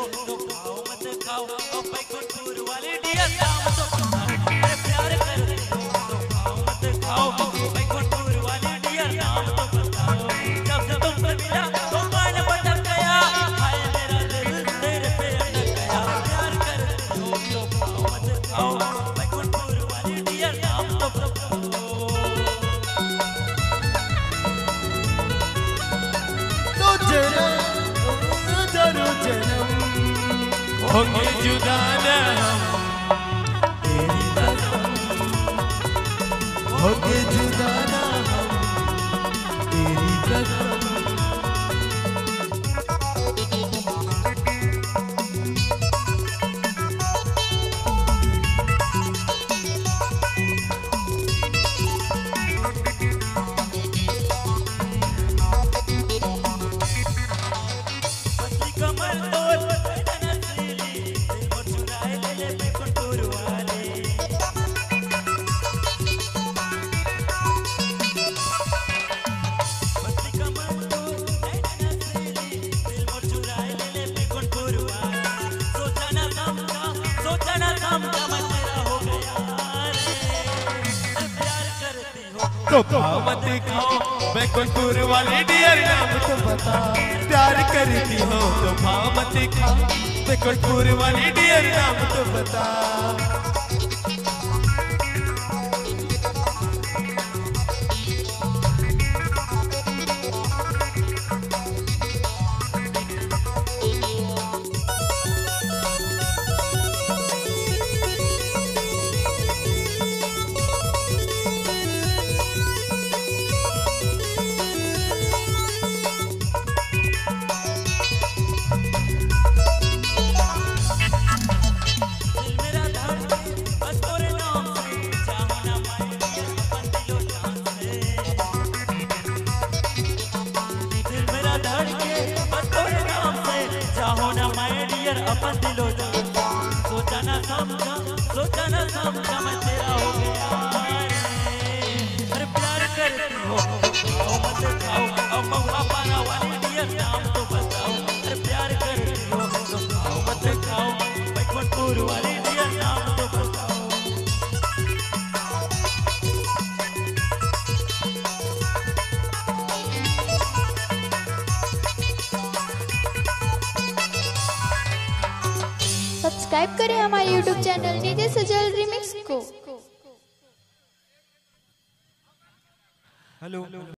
हो तो खाओ मत खाओ और बैकुंठपुर वाले डिया दाम तो तुम्हारे प्यार कर तो खाओ मत खाओ बैकुंठपुर वाले डिया दाम तो बताओ जब से तुमसे मिला तो मन भटक गया हाय मेरा दिल तेरे पे अटक गया प्यार कर तो खाओ मत खाओ होंगे जुदा न तो मत खाओ बैकुंठपुर वाले डियर नाम तो बता। प्यार करती हो तो भाव मत खाओ बैकुंठपुर वाले डियर नाम तो बता। अपन दिलो। सोचा ना समझा सोचा ना समझा मैं तेरा हो गया। अरे प्यार करती हो आओ मत खाओ अब महुआ पाना वाली डियर नाम तो बताओ अरे प्यार करती हो आओ मत खाओ बैकुंठपुर वाली सब्सक्राइब करें हमारे YouTube channel DJ Sajal remix को। हेलो।